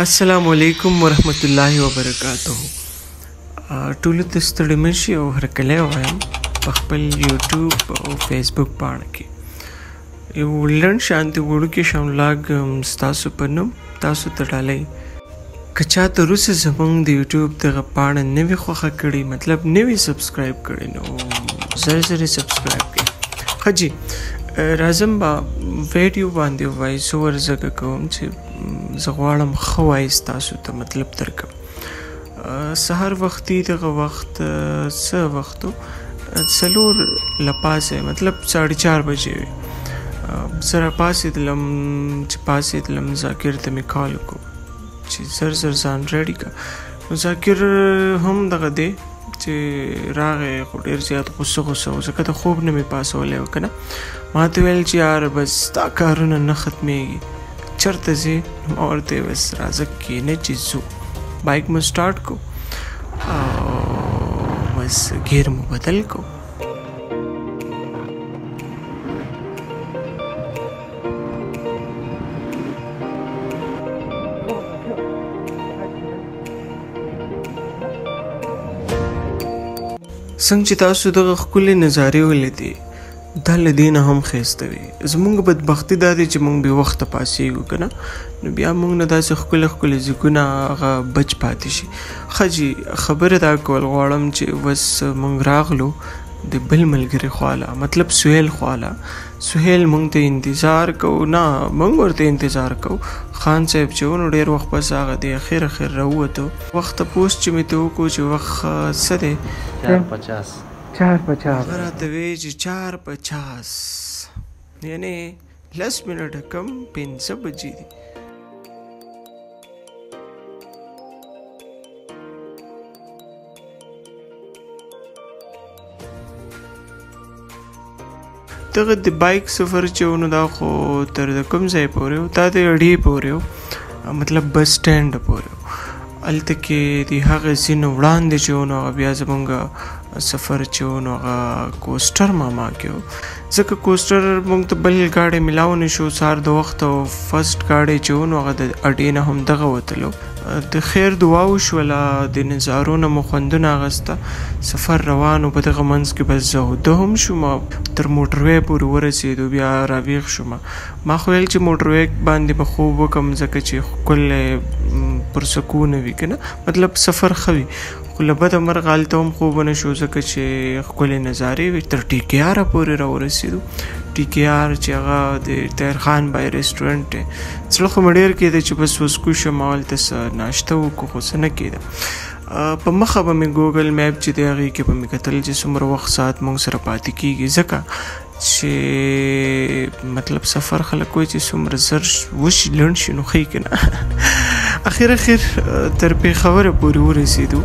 السلام علیکم ورحمت الله وبرکاته ټولو ته ستړي مه شي او هرکلی وایم په خپل یوټیوب او فیسبوک پاڼه کې یو لنډ شانتي وړوکی شاملاګ ستاسو په نوم تاسو ته ډالۍ که چا تر اوسه زموږ د یوټیوب دغه پاڼه نوې خوښه کړې مطلب نوې سبسکرایب کړې نو زر زر سبسکرایب کړئ ښه جی راځم با ویډیو باندې وای زه ورزګه کوم چې زه غواړم خو وای تاسو ته مطلب درکم سهار وختي دغه وخت څه وختو څلور لپاسه مطلب 4:30 بجې وي سره پاسې دلم چې پاسې دلم ذاکر ته مې کال کو چې زر زر ځان ریډي کا ذاکر هم دغه دی چې راغی خو ډیر زیات غوسه غوسه و ځکه د خوب نه مې پاسولی و کنه ما ته ویل چې یار بس دا کارونه نه ختمیږي چرته زی ما ورته بس راځه کینه چې زو بایک مو سٹارټ کو او بس غیر مو بدل کو څنګه چې تاسو دغه ښکلې نظارې ولیدې دا له دې نه هم ښایسته وي زمونږ بدبختي دا دی چې مونږ بې وخته پاسېږو که نه نو بیا مونږ نه داسې ښکلي ښکلي ځیګونه هغه بچ پاتې شي ښه جي خبره دا کول غواړم چې اوس مونږ راغلو د بل ملګري خواله مطلب سویل خواله سهیل مونږ ته انتظار کوو نه مونږ ورته انتظار کوو خان صاحب چې ونو ډیر وخت پس هغه دی اخر اخر راووتو وخت پوس چې مې ته وکړو چې وخت څه دی چار پچاس چار پچاس هغه راته وی چې چار پچاس یعنی لس منټه کم پنځه بجې دي دغه د بایک سفر چې ونه دا خو تر د کوم ځای پورې و دا د اړې پورې و مطلب بس سټینډ پورې و هلته کې د هغه ځینو وړاندې چې ونه هغه بیا زمونږ سفر چې ونه هغه کوسټر ماما کې و ځکه کوسټر مونږ ته بل ګاډی ملاو نه شو سار د وخت او فرست ګاډی چې ونو هغه د اډې نه هم دغه وتلو د خیر دعا وشوله د نظارو نه مو خوندونه اغسته سفر روانو په دغه منځ کې بس زه ده هم شوم تر موټروی پورې ورسېدو بیا راویښ شوم ما خو ویل چې موټروی باندې به خوب وکم ځکه چې ښکلی پر سکون وي که نه مطلب سفر ښه وي خو له بده مرغه هلته هم خوب ونه شو ځکه چې ښکلې نظارې وې تر ټي کې آر پورې را ورسېدو ټي کې آر چې هغه د طاهر خان بای ریسټورنټ دی زړه خو مې ډېر کېده چې بس اوس کوز شم هلته څه ناشته وکړو خو څه نه کېده په مخه به مې ګوګل میپ چې دی هغې کې به مې کتل چې څومره وخت ساعت موږ سره پاتې کېږي ځکه چی مطلب سفر خلک وای چې څومره زر وشي لړن شي نو خې کنه اخر اخر تر پیښور پورې ورسېدو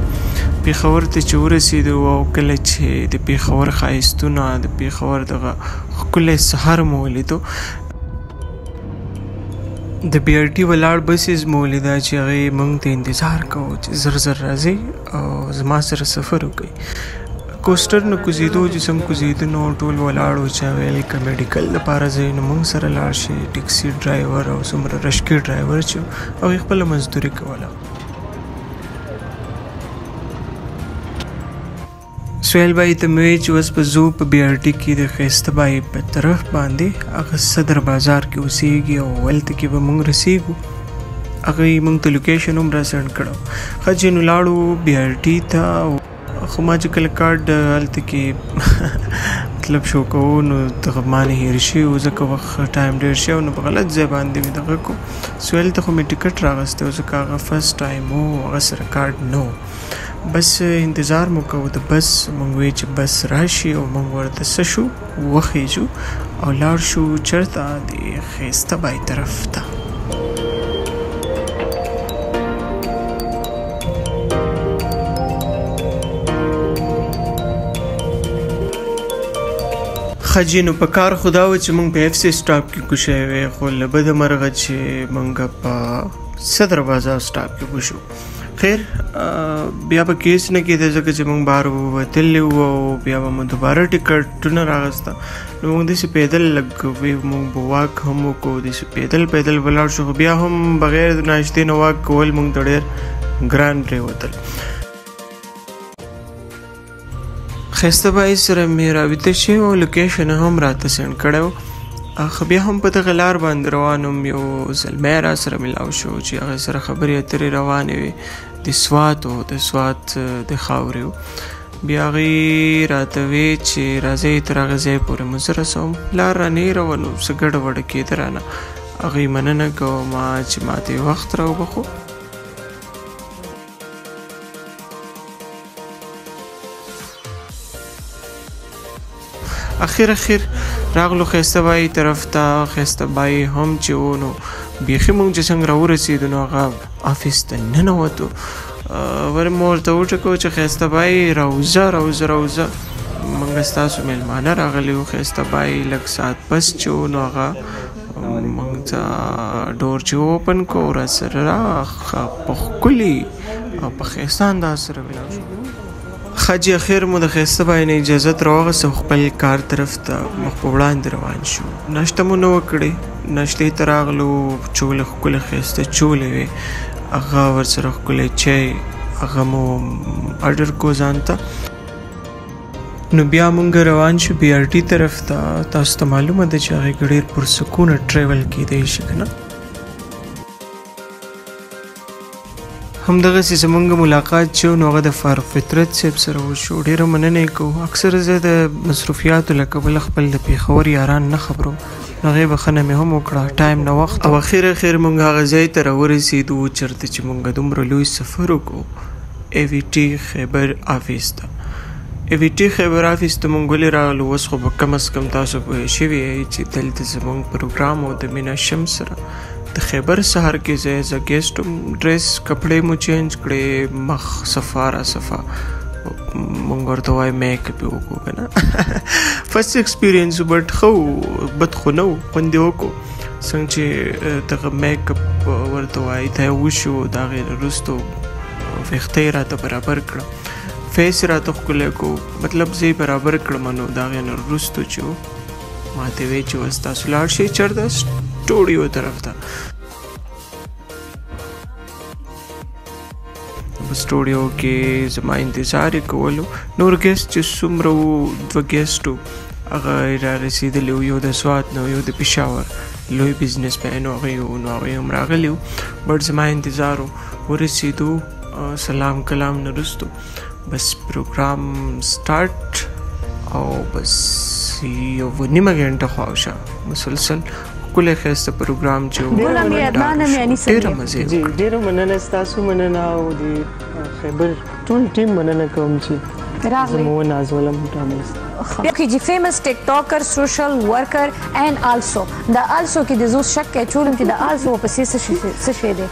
پیښور ته چې ورسېدو او کله چې د پیښور خایستونه د پیښور دغه خکله سهار مو ولیدو د بی آر ټي ولاړ بسز مو ولیدا چې هغه مونږ ته انتظار کوو چې زر زر راځي او زما سره سفر وکړي کوسټر نه کوزیدو چې سم کوزیدو نو ټول ولاړو چا ویل که میډیکل لپاره ځای نو مونږ سره لاړ شي ټیکسي ډرایور او څومره رشکې ډرایور چې او خپل مزدوري کوله سویل بای ته مې چې اوس په زو په بي ار ټي کې د خیسته بای په طرف باندې هغه صدر بازار کې اوسېږي او ولته کې به مونږ رسیږو هغه یې موږ ته لوکیشن هم را سینډ کړو ښه چې نو لاړو بي آر ټي ته خو ما چې کله کارډ هلته کې مطلب شو کوو نو دغه ما نه هېر شي او ځکه وخت ټایم ډېر شي او نو په غلط ځای باندې مې دغه کو سویل ته خو مې ټیکټ راغسته او ځکه هغه فرست ټایم و هغه سره کارډ نو بس انتظار مو کوو د بس مونږ وی چې بس راشي او مونږ ورته څه شو وخیژو او لاړ شو چرته د خیسته بای طرف ته. ښه جي نو په کار خو دا و چې موږ په اف سي سټاپ کې کوشی وې خو له بده مرغه چې موږ په صدر بازار سټاپ کې کوشو خیر بیا به کیس نه کېده ځکه چې موږ بار ووتلې وو او بیا به مو دوباره ټیکټونه راغسته نو موږ داسې پیدل لږ وی موږ به واک هم وکړو داسې پیدل پیدل ولاړ شو خو بیا هم بغیر د ناشتې نه واک کول موږ ته ډېر ګران پرېوتل خسته بای سره مې راویته شي او لوکیشن هم راته سند کړو خو بیا هم په دغه لار باندې روانم یو زلمی را سره ملاو شو چې هغه سره خبرې اترې روانې وي د سوات او د سوات د خاورې بیا غي راته وی چې راځي تر هغه ځای پورې مو سره سوم لار را نه روانو سګړ وړ کې درانه هغه مننه کوم چې ماته وخت راوبخو اخر اخر راغلو خسته بای طرف ته خسته بای هم چې ونو بیخي مونږ چې څنګه راورسېدو نو هغه افیس ته ننوتو ور مور ته وټکو چې خسته بای روزه روزه روزه مونږ ستاسو میلمانه راغلی و خسته بای لږ ساعت پس چې ونو هغه موږ ته ډور چې اوپن کو ورځ سره راخ په ښکلي او په ښایسته انداز سره ولاړ شو خجې اخر مو د ښایسته بای نه اجازه تر واغسته خپل کار طرف ته مخ په وړاندې روان شو ناشته مو نه وکړې ناشتې ته راغلو چوله ښکلې ښایسته چولې وې هغه ورسره ښکلی چای هغه مو ارډر کو ځان ته نو بیا مونږ روان شو بی آر ټي طرف ته تاسو ته معلومه ده چې هغه ګډیر پر سکونه ټریول کیدای شي کنه هم دغه سي زمونږ ملاقات چې نو هغه د فاروق فطرت صاحب سره وشو ډیره مننه کو اکثر زه د مصروفیات لکه بل خپل د پیښور یاران نه خبرو هغه بخنه مې هم وکړه ټایم نو وخت او اخر اخر مونږ هغه ځای ته راورسېدو چرته چې مونږ دومره لوی سفر وکړو ای وی ټي خیبر آفیس ته ایویټي خیبر آفیس ته مونږ ولې راغلو اوس خو به کم از کم تاسو پوه شوي یئ چې دلته زمونږ پروګرام او د مینا شم سره د خیبر سهار کې زه ایز ګیسټ هم ډریس کپړې مو چینج کړې مخ صفا را صفا مونږ ورته وای میک اپ وکړو کنه فرست ایکسپیرینس بټ خو بد خو نو خوند وکړو څنګه چې دغه میک اپ ورته وای ته وشو دا غیر رستو وخته راته برابر کړو فیس راته ښکلی کو مطلب زه برابر کړم نو دا غي نه رستو چې ما ته وی چې وستا سولار شي چرته سټوډیو طرف ته په سټوډیو کې زما انتظار کولو نور ګیسټ چې څومره وو دوه ګیسټو هغه را رسیدلی و یو د سوات نه یو د پېښور لوی بزنس مین هغوی و نو هغوی هم راغلي وو بټ زما انتظار و ورسېدو سلام کلام نرستو بس پروګرام سٹارټ او بس یو نیمه غنټه خواوشه مسلسل کله خسته پروګرام چې ګوره مې عدنان مې اني سره ډیره مزه جی ډیره مننه تاسو مننه او دی خبر ټول ټیم مننه کوم چې راغلی مو نازوله مټامست اوکې جی فیمس ټیک ټاکر سوشل ورکر اینڈ آلسو دا آلسو کې د زو شک کې چولم کې د آلسو په سیس شي شي دی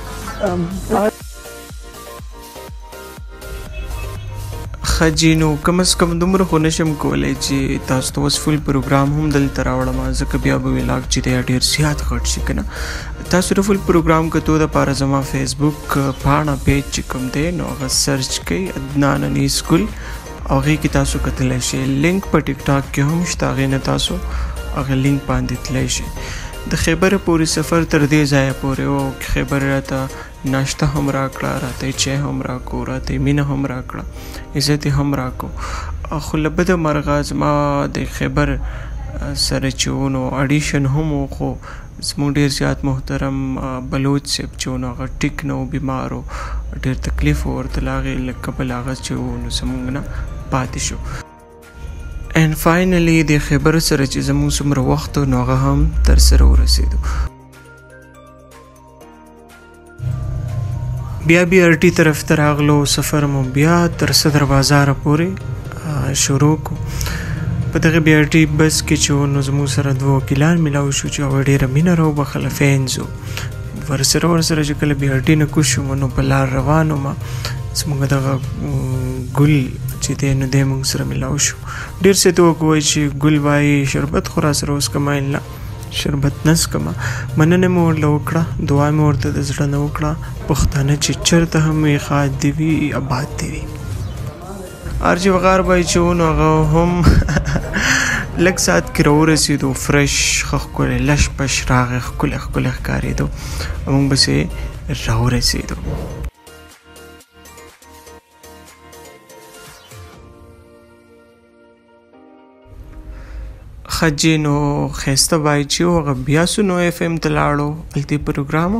خجینو کم از کم دومره خو نشم کولای چې تاسو ته اوس فل پروګرام هم دلته راوړم ځکه بیا به ویلاګ چې دی ډیر زیات غټ شي کنه تاسو د فل پروګرام کتو د پاره زما فیسبوک پاڼه پیج چې کوم دی نو هغه سرچ کړئ عدنان نی سکول او هغه کې تاسو کتلی شئ لینک په ټیک ټاک کې هم شته هغه نه تاسو هغه لینک باندې تللی شئ د خیبر پورې سفر تر دې ځایه پورې و او خیبر راته ناشته هم راکړه راته چای هم راکو راته مینه هم راکړه عزت هم راکو خو له بده مرغه زما د خیبر سره چې ونو اډیشن هم و خو زموږ ډیر زیات محترم بلوچ صاحب چې ونو هغه ټیک نه و بیمار و ډیر تکلیف ورته لاغې له کبله هغه چې ونو زموږ نه پاتې شو اینډ فاینلی د خبر سره چې زموږ څومره وخت نو هغه هم تر سره ورسېدو بیا بیا ارټي طرف ته راغلو سفر مو بیا تر صدر بازار پورې شروع کو په دغه بیا ارټي بس کې چې نو زمو سره دوه کلان ملاو شو چې هغه ډېره مینه راو بخله فینزو ورسره ورسره چې کله بیا ډی نه کوشو منو په لار روانو ما زموږ دغه ګل چې دی نو دی موږ سره ملاو شو ډیر څه ته وکوي چې ګل وایي شربت خو را سره اوس کمایل نه شربت نس کما مننه مور له وکړه دعا مور ته د زړه نه وکړه پښتانه چې چرته هم یې خاد دی وی آباد دی وی ارجی وقار بای چې ونو هغه هم لږ ساعت کې راورسېدو فرش ښه ښکلی لش پش راغی ښکلی ښکلی ښکارېدو موږ بسې راورسېدو خجې نو خسته بای چې هغه بیا سونو اف ام ته لاړو التی پروګرام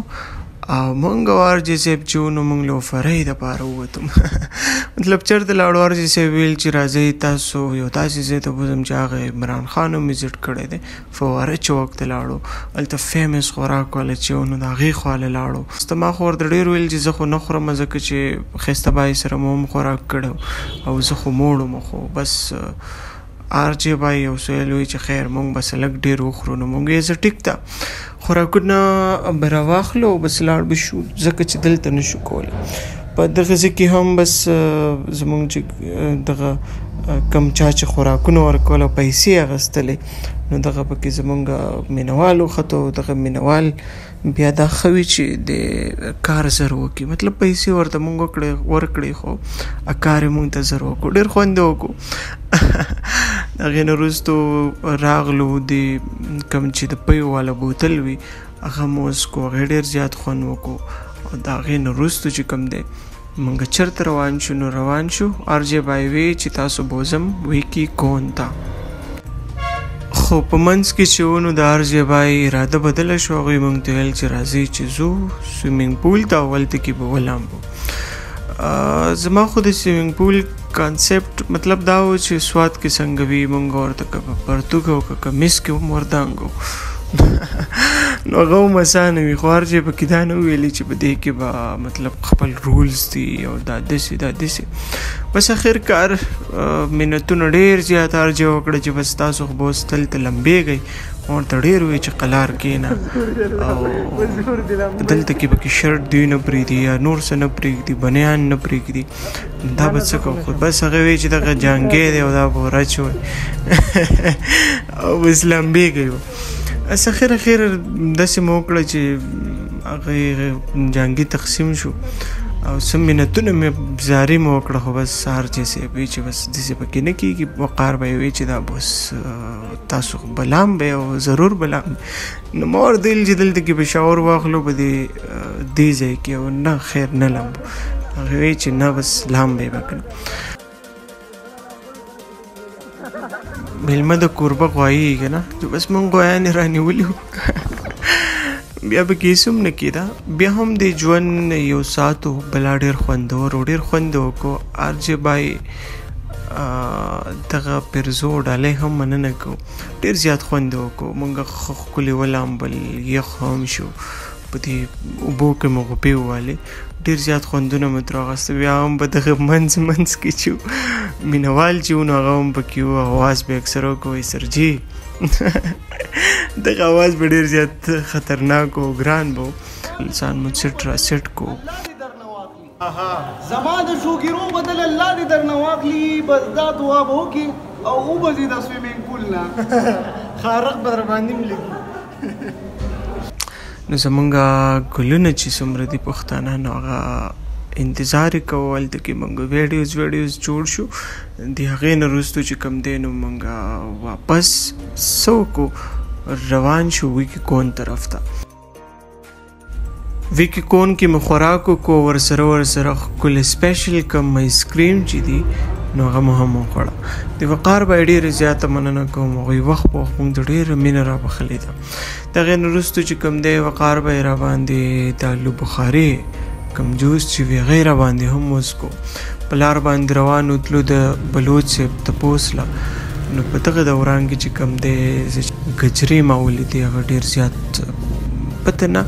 او مونږ ورجه سیب چې نو مونږ له فرې د پاره وته مطلب چرته لاړو ورجه سیب ویل چې راځي تاسو یو تاسو زه ته بوزم چې هغه عمران خان هم وزټ کړی دی فواره چوک ته لاړو هلته فیمس خوراک واله چې و نو د هغې خوا له لاړو ته ما خو ورته ډېر ویل چې زه خو نه خورم ځکه چې ښایسته بای سره مو هم خوراک کړی او زه خو موړ وم خو بس آر جې بای او سهیل وایي چې خیر مونږ به څه لږ ډېر وخورو نو مونږ یې زه ټیک ده خوراکونه به راواخلو او بس لاړ به شو ځکه چې دلته نه شو کولی په دغه ځای کې هم بس زمونږ چې دغه کوم چا چې خوراکونه ورکول او پیسې یې اخیستلې نو دغه پکې زمونږ مینوالو خطو دغه مینوال بیا دا خوي چې د کار زر وکي مطلب پیسې ورته مونږ کړې ورکړې خو ا کار مونږ ته زر وکړو ډیر خوند وکړو هغه نورستو راغلو د کم چې د پي والا بوتل وي هغه موس کو غډیر زیات خوند وکړو او دا غین روستو چې کم دی مونږ چرته روان شو نو روان شو ار جې بای وی چې تاسو بوزم ویکی کون ته خو په منځ کې چې ونو د ار جې بای اراده بدله شو هغوی مونږ ته ویل چې راځئ چې ځو سویمینګ پول ته او هلته کې به ولامبو زما خو د سویمینګ پول کانسپټ مطلب دا و چې سواد کې څنګه وی مونږ ورته کپ پرتګ او کمیس کې هم وردانګو نو هغه هم اسانه وي خو هر ځای پکې دا نه ویلي چې په دې کې به مطلب خپل رولز دي او دا داسې دا داسې بس اخر کار منتونه ډېر زیات هر ځای وکړه چې بس تاسو خو به اوس دلته لمبېږئ ورته ډېر وی چې قلار کېنه او دلته کې پکې شرټ دوی نه پرېږدي یا نور څه نه پرېږدي بنیان نه پرېږدي دا به څه کوو خود بس هغه وی چې دغه جنگې دی او دا به ورچ وي او بس لمبې کوي اس اخر اخر داسې مو وکړه چې هغه جنگي تقسیم شو او سم منتونه مې زاري مو وکړه خو بس سار چې سي وی چې بس د سي پکې نه کیږي وقار به وی چې دا بس تاسو بلام به او ضرور بلام نو مور دل چې دل ته کې بشاور واخلو به دې دې ځای کې او نه خیر نه لم هغه وی چې نه بس لام به وکړ ملمه د کوربه غوایي کنه بس مونږ غوایي نه رانیولیو بیا به کیسوم نه کیدا بیا هم د ژوند یو ساتو بل ډیر خوندور ډیر خوندو کو ارجه بای دغه پرزو ډالې هم مننه کو ډیر زیات خوندو کو مونږ خو کلی ولامبل یخ هم شو په دې اوبو کې مو غوپې ووالې ډېر زیات خوندونه مو ترې واخیستل بیا هم به دغه منځ منځ کې چې مینوال چې وو نو هغه هم پکې وو اواز به اکثر وکوي سرجي دغه اواز به ډېر زیات خطرناک او ګران به ځان مو سټ را سټ کو زما د شوګیرو بدل الله دې درنه واخلي بس دا دعا به وکړي او وبځي د سویمینګ پول نه خارق به درباندې هم لګي نو زمونږ ګلونه چې څومره دي پښتانه نو هغه انتظار کوو هلته کې مونږ ویډیوز ویډیوز جوړ شو د هغې نه وروستو چې کوم دی نو مونږ واپس څه وکړو روان شو ویکي کون طرف ته ویکی کون کې مې خوراک وکړو ورسره ورسره ښکلې سپیشل کوم ایسکریم چې دي نو هغه مو هم وخوړه د وقار به ډېره زیاته مننه کوم هغوی وخت په وخت موږ ته ډېره مینه را بخښلې ده د هغې نه وروسته چې کوم دی وقار به یې را باندې د الو بخاري کوم جوس چې وی غیر باندې هم وسکو پلار باندې روانو تلو د بلوچ صاحب تپوس له نو په دغه دوران کې چې کم دی ګجرې ما ولیدې هغه ډیر زیات پته نه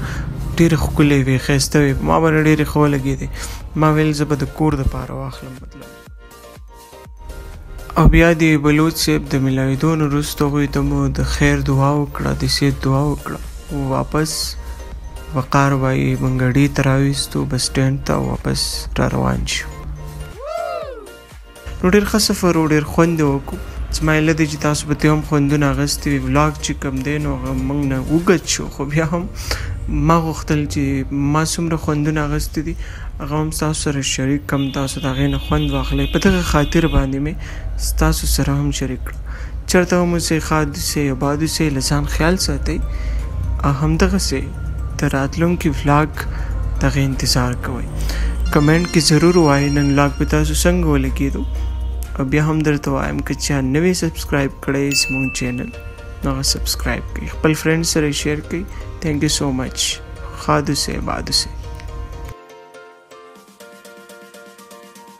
ډیر ښکلې وي خسته وي ما باندې ډیر خو لګې دي ما ویل زه به د کور د پاره واخلم مطلب او بیا دې بلوچ صاحب د ملاویدو نه وروسته هغوی ته مو د خیر دعا وکړه د صحت دعا وکړه واپس وقار وایي موږ ګاډي ته راویستو بس سټینډ ته واپس را روان شو نو ډېر ښه سفر و ډېر خوند یې وکړو زما هیله ده چې تاسو به ترې هم خوندونه اخیستي وي ولاګ چې کوم دی نو هغه موږ نه اوږد شو خو بیا هم ما غوښتل چې ما څومره خوندونه اخیستي دي هغه هم ستاسو سره شریک کم تاسو د هغې نه خوند واخلئ په دغه خاطر باندې مې ستاسو سره هم شریک کړ چرته هم اوسئ ښاد اوسئ اباد اوسئ له ځان خیال ساتئ او همدغسې د راتلونکي ولاګ دغه انتظار کوئ کمنټ کې ضرور وایئ نن ولاګ په تاسو څنګه ولګېدو او بیا هم درته وایم که چا نوی سبسکرایب کړی زموږ چینل نو سبسکرایب کړئ خپل فرند سره شیر کړئ ثانک یو سو مچ خادو سه بادو سه